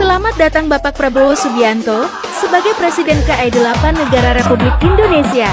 Selamat datang Bapak Prabowo Subianto, sebagai Presiden KI 8 Negara Republik Indonesia.